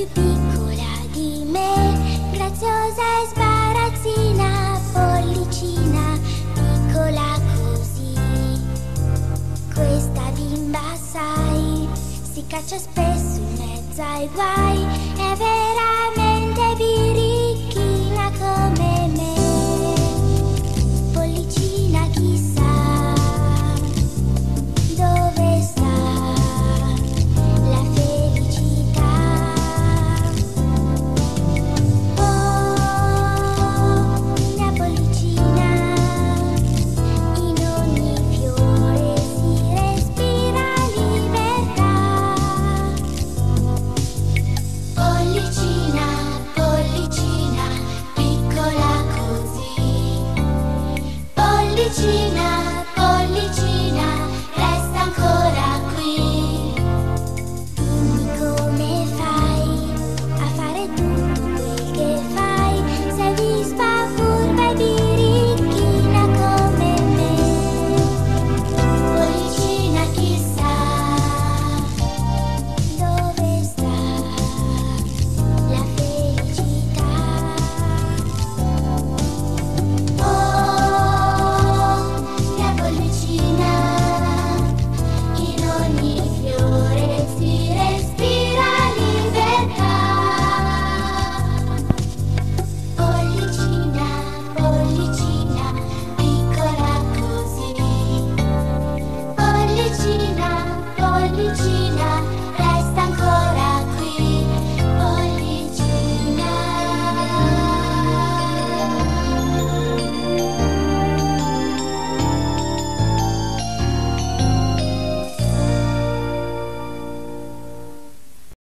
più piccola di me, graziosa e sbarazzina, pollicina, piccola così. Questa bimba, sai, si caccia spesso in mezzo ai guai, 情。